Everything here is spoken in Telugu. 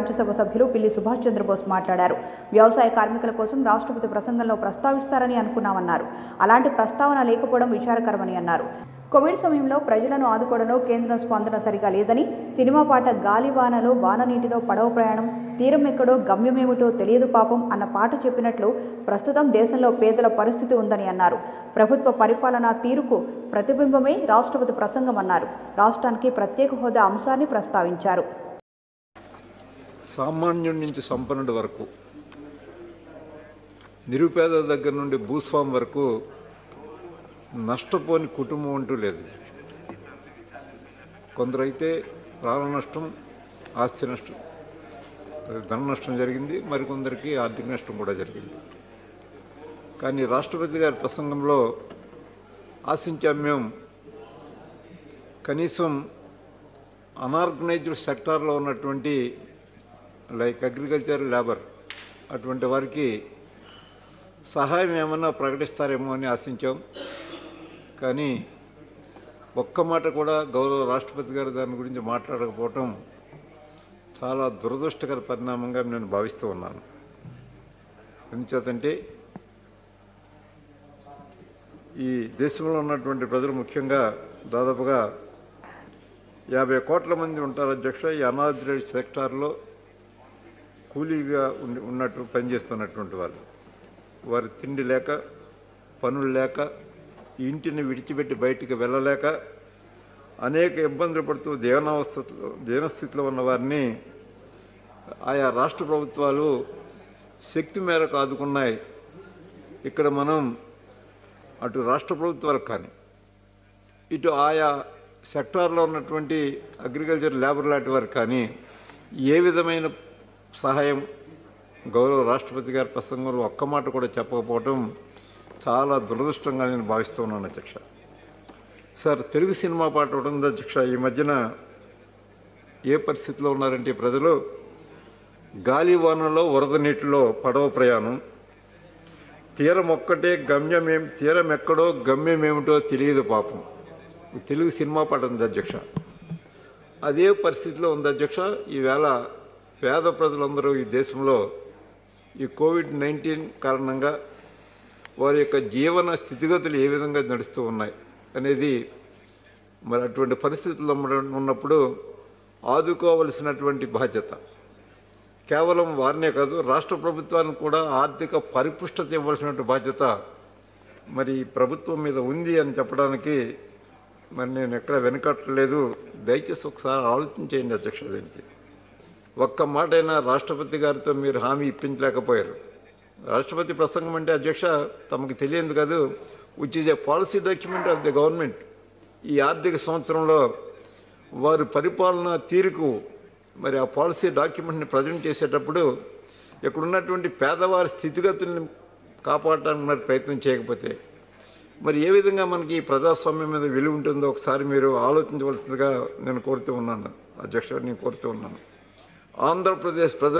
రాజ్యసభ సభ్యులు పిల్లి సుభాష్ చంద్రబోస్ మాట్లాడారు. వ్యవసాయ కార్మికుల కోసం రాష్ట్రపతి ప్రసంగంలో ప్రస్తావిస్తారని అనుకున్నామన్నారు. అలాంటి ప్రస్తావన లేకపోవడం విచారకరమని అన్నారు. కోవిడ్ సమయంలో ప్రజలను ఆదుకోవడంలో కేంద్రం స్పందన సరిగా లేదని సినిమా పాట గాలివానలో వాన నీటిలో పడవ ప్రయాణం తీరం ఎక్కడో గమ్యమేమిటో తెలియదు పాపం అన్న పాట చెప్పినట్లు ప్రస్తుతం దేశంలో పేదల పరిస్థితి ఉందని అన్నారు. ప్రభుత్వ పరిపాలనా తీరుకు ప్రతిబింబమే రాష్ట్రపతి ప్రసంగం అన్నారు. రాష్ట్రానికి ప్రత్యేక హోదా అంశాన్ని ప్రస్తావించారు. సామాన్యుడి నుంచి సంపన్నుడి వరకు నిరుపేద దగ్గర నుండి భూస్వామి వరకు నష్టపోని కుటుంబం అంటూ లేదు. కొందరైతే ప్రాణ నష్టం ఆస్తి నష్టం ధన నష్టం జరిగింది మరికొందరికి ఆర్థిక నష్టం కూడా జరిగింది. కానీ రాష్ట్రపతి గారి ప్రసంగంలో ఆశించాం మేము కనీసం అనార్గనైజ్డ్ సెక్టార్లో ఉన్నటువంటి లైక్ అగ్రికల్చర్ లేబర్. అటువంటి వారికి సహాయం ఏమన్నా ప్రకటిస్తారేమో అని ఆశించాం. కానీ ఒక్క మాట కూడా గౌరవ రాష్ట్రపతి గారు దాని గురించి మాట్లాడకపోవటం చాలా దురదృష్టకర పరిణామంగా నేను భావిస్తూ ఉన్నాను. ఎందుచేతంటే ఈ దేశంలో ఉన్నటువంటి ప్రజలు ముఖ్యంగా దాదాపుగా యాభై కోట్ల మంది ఉంటారు అధ్యక్ష ఈ అనాథరైడ్ సెక్టార్లో. కూలీగా ఉండి ఉన్నట్టు పనిచేస్తున్నటువంటి వాళ్ళు. వారి తిండి లేక పనులు లేక ఇంటిని విడిచిపెట్టి బయటికి వెళ్ళలేక అనేక ఇబ్బందులు పడుతూ దేవనావస్థలో దీనస్థితిలో ఉన్న వారిని ఆయా రాష్ట్ర ప్రభుత్వాలు శక్తి మేరకు ఆదుకున్నాయి. ఇక్కడ మనం అటు రాష్ట్ర ప్రభుత్వాలకు కానీ ఇటు ఆయా సెక్టార్లో ఉన్నటువంటి అగ్రికల్చర్ లేబర్ లాంటి వారికి కానీ ఏ విధమైన సహాయం. గౌరవ రాష్ట్రపతి గారి ప్రసంగంలో ఒక్క మాట కూడా చెప్పకపోవటం చాలా దురదృష్టంగా నేను భావిస్తున్నాను అధ్యక్ష. సార్ తెలుగు సినిమా పాట ఉంటుంది అధ్యక్ష? ఈ మధ్యన ఏ పరిస్థితిలో ఉన్నారంటే ప్రజలు? గాలివానలో వరద నీటిలో పడవ ప్రయాణం. తీరం ఒక్కటే గమ్యమేం తీరం ఎక్కడో గమ్యమేమిటో తెలియదు పాపం. తెలుగు సినిమా పాట ఉంది అధ్యక్ష? అదే పరిస్థితిలో ఉంది అధ్యక్ష. ఈవేళ పేద ప్రజలందరూ ఈ దేశంలో ఈ కోవిడ్ నైన్టీన్ కారణంగా వారి యొక్క జీవన స్థితిగతులు ఏ విధంగా నడుస్తూ ఉన్నాయి అనేది మరి అటువంటి పరిస్థితుల్లో ఉన్నప్పుడు ఆదుకోవలసినటువంటి బాధ్యత. కేవలం వారినే కాదు రాష్ట్ర ప్రభుత్వానికి కూడా ఆర్థిక పరిపుష్టత ఇవ్వాల్సినటువంటి బాధ్యత మరి ఈ ప్రభుత్వం మీద ఉంది అని చెప్పడానికి మరి నేను ఎక్కడ వెనుకట్లేదు దయచేసి ఒకసారి ఆలోచించేయండి అధ్యక్ష దీనికి. ఒక్క మాట అయినా రాష్ట్రపతి గారితో మీరు హామీ ఇప్పించలేకపోయారు. రాష్ట్రపతి ప్రసంగం అంటే అధ్యక్ష తమకు తెలియదు కాదు. Which is a policy document of the government ఈ ఆర్థిక సంవత్సరంలో వారు పరిపాలన తీరుకు మరి ఆ పాలసీ డాక్యుమెంట్ని ప్రజెంట్ చేసేటప్పుడు ఇక్కడున్నటువంటి పేదవారి స్థితిగతుల్ని కాపాడడానికి మరి ప్రయత్నం చేయకపోతే మరి ఏ విధంగా మనకి ప్రజాస్వామ్యం మీద విలువ ఉంటుందో ఒకసారి మీరు ఆలోచించవలసిందిగా నేను కోరుతూ ఉన్నాను. అధ్యక్ష నేను కోరుతూ ఉన్నాను. ఆంధ్రప్రదేశ్ ప్రజలు